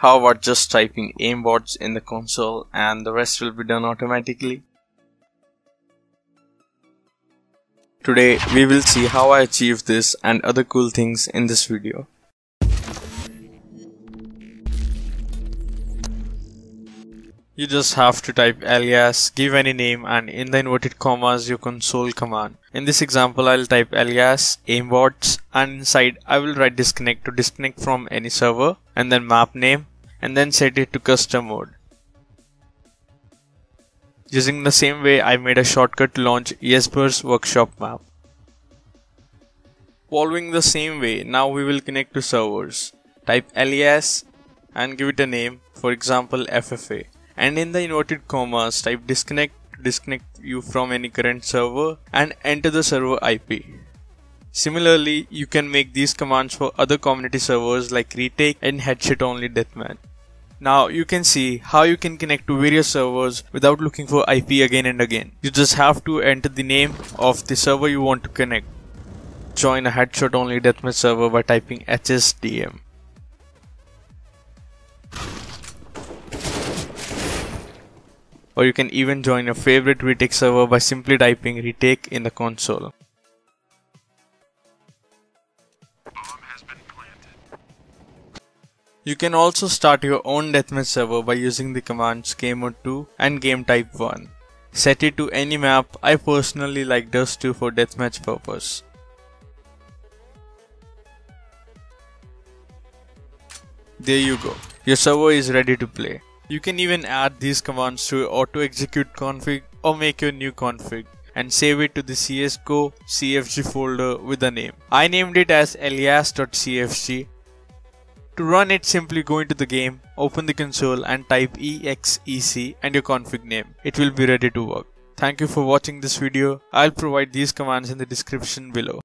How about just typing aimbotz in the console and the rest will be done automatically? Today we will see how I achieved this and other cool things in this video. You just have to type alias, give any name and in the inverted commas your console command. In this example I'll type alias aimbotz and inside I will write disconnect to disconnect from any server and then map name and then set it to custom mode. Using the same way I made a shortcut to launch Yesber's workshop map. Following the same way now we will connect to servers. Type alias and give it a name for example FFA and in the inverted commas type disconnect disconnect you from any current server and enter the server IP. Similarly, you can make these commands for other community servers like retake and headshot only deathmatch. Now you can see how you can connect to various servers without looking for IP again and again. You just have to enter the name of the server you want to connect. Join a headshot only deathmatch server by typing HSDM. Or you can even join your favorite retake server by simply typing retake in the console. You can also start your own deathmatch server by using the commands gamemode2 and gametype1. Set it to any map, I personally like Dust 2 for deathmatch purpose. There you go, your server is ready to play. You can even add these commands to auto execute config or make your new config and save it to the CSGO CFG folder with a name. I named it as alias.cfg. To run it simply go into the game, open the console and type exec and your config name. It will be ready to work. Thank you for watching this video. I'll provide these commands in the description below.